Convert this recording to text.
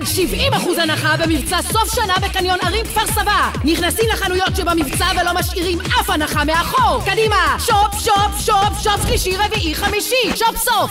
עד 70% הנחה במבצע סוף שנה בקניון ערים כפר סבא. נכנסים לחנויות שבמבצע ולא משאירים אף הנחה מאחור. קדימה! שופ, שופ, שופ, שופ שלישי, רביעי, חמישי. שופ סוף!